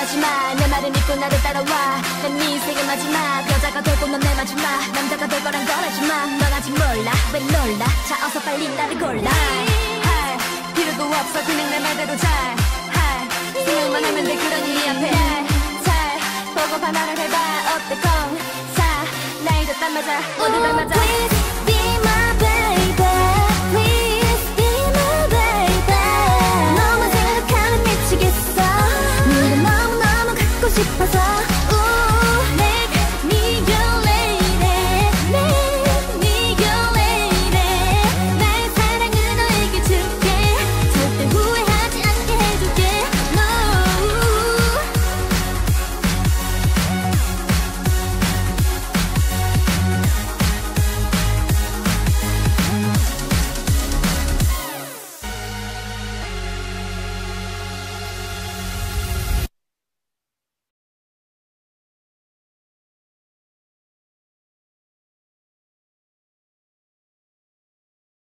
마지막. 내 말을 믿고 나를 따라와. 난네 인생의 마지막. 여자가 되고 넌 내 마지막. 남자가 될 거란 걸 알지만 넌 아직 몰라. 왜 놀라? 자 어서 빨리 나를 골라. 할 필요도 없어. 그냥 내 말대로 잘할 생각만 하면 돼. 그런 이 앞에. 잘 보고 반말을 해봐. 어때 콩사 나이 졌단 맞아 오늘 딱 맞아.